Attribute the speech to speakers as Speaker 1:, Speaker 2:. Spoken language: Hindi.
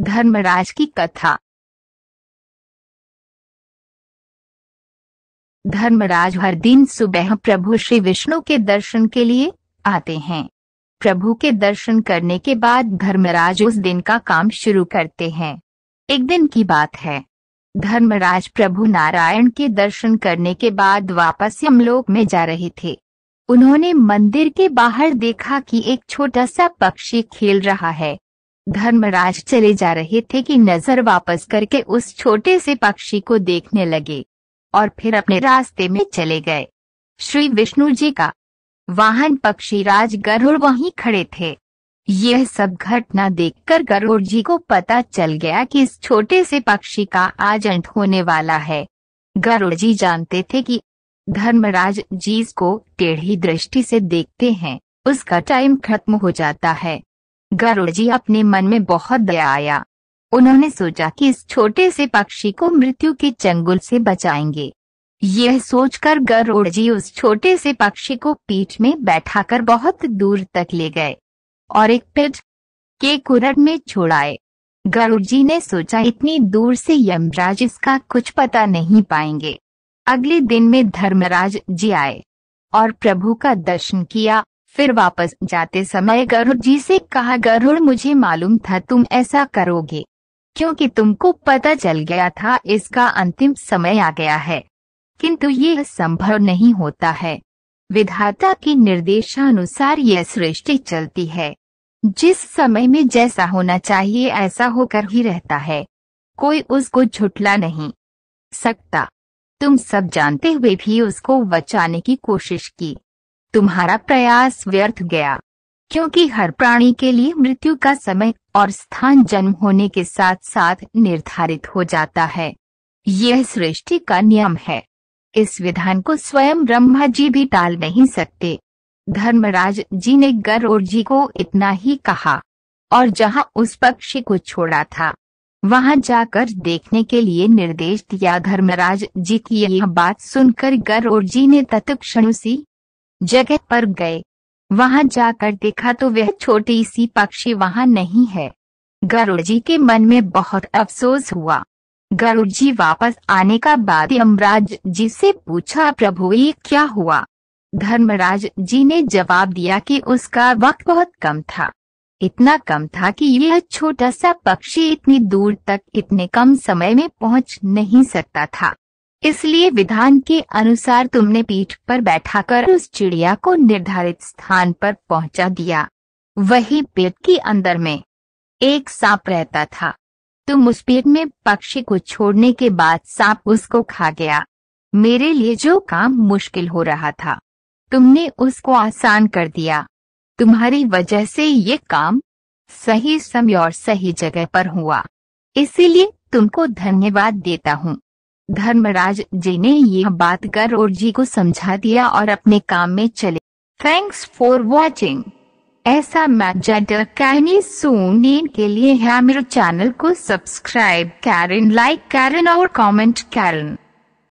Speaker 1: धर्मराज की कथा। धर्मराज हर दिन सुबह प्रभु श्री विष्णु के दर्शन के लिए आते हैं। प्रभु के दर्शन करने के बाद धर्मराज उस दिन का काम शुरू करते हैं। एक दिन की बात है। धर्मराज प्रभु नारायण के दर्शन करने के बाद वापस यमलोक में जा रहे थे। उन्होंने मंदिर के बाहर देखा कि एक छोटा सा पक्षी खेल रहा है। धर्मराज चले जा रहे थे कि नज़र वापस करके उस छोटे से पक्षी को देखने लगे, और फिर अपने रास्ते में चले गए। श्री विष्णु जी का वाहन पक्षी राज गरुड़ वहीं खड़े थे। यह सब घटना देखकर गरुड़ जी को पता चल गया कि इस छोटे से पक्षी का आज अंत होने वाला है। गरुड़ जी जानते थे कि धर्मराज जी को टेढ़ी दृष्टि से देखते हैं। उसका टाइम खत्म हो जाता है। गरुड़ जी अपने मन में बहुत दया आया। उन्होंने सोचा कि इस छोटे से पक्षी को मृत्यु के चंगुल से बचाएँगे। यह सोचकर गरुड़ जी उस छोटे से पक्षी को पीठ में बैठाकर बहुत दूर तक ले गए और एक पेड़ के कुरट में छोड़ाए गरुड़ जी ने सोचा, इतनी दूर से यमराज इसका कुछ पता नहीं पाएँगे। अगले दिन में धर्मराज जी आए और प्रभु का दर्शन किया फिर वापस जाते समय गरुड़ जी से कहा, गरुड़, मुझे मालूम था तुम ऐसा करोगे, क्योंकि तुमको पता चल गया था, इसका अंतिम समय आ गया है। किंतु ये संभव नहीं होता है। विधाता की निर्देशानुसार यह सृष्टि चलती है। जिस समय में जैसा होना चाहिए, ऐसा होकर ही रहता है। कोई उसको झुटला नहीं सकता। तुम सब जानते हुए भी उसको बचाने की कोशिश की। तुम्हारा प्रयास व्यर्थ गया। क्योंकि हर प्राणी के लिए मृत्यु का समय और स्थान जन्म होने के साथ साथ निर्धारित हो जाता है। यह सृष्टि का नियम है। इस विधान को स्वयं ब्रह्मा जी भी टाल नहीं सकते। धर्मराज जी ने गरुड़ जी को इतना ही कहा, और जहाँ उस पक्षी को छोड़ा था, वहाँ जाकर देखने के लिए निर्देश दिया। धर्मराज जी की यह बात सुनकर गरुड़ जी ने तत्क्षण उसी जगह पर गए। वहाँ जाकर देखा तो वह छोटी सी पक्षी वहाँ नहीं है। गरुड़ जी के मन में बहुत अफसोस हुआ। गरुड़ जी वापस आने का बाद यमराज जी से पूछा, प्रभु, ये क्या हुआ? धर्मराज जी ने जवाब दिया कि उसका वक्त बहुत कम था। इतना कम था कि यह छोटा सा पक्षी इतनी दूर तक इतने कम समय में पहुँच नहीं सकता था। इसलिए विधान के अनुसार तुमने पीठ पर बैठाकर उस चिड़िया को निर्धारित स्थान पर पहुँचा दिया। वही पेट के अंदर में एक सांप रहता था। तुम उस पेट में पक्षी को छोड़ने के बाद सांप उसको खा गया। मेरे लिए जो काम मुश्किल हो रहा था, तुमने उसको आसान कर दिया। तुम्हारी वजह से ये काम सही समय और सही जगह पर हुआ। इसीलिए तुमको धन्यवाद देता हूँ। धर्मराज जी ने यह बात कर और जी को समझा दिया और अपने काम में चले। थैंक्स फॉर वॉचिंग ऐसा मैजेंटर कहानी सुनने के लिए है, मेरे चैनल को सब्सक्राइब कैरन लाइक कैरन और कमेंट कैरन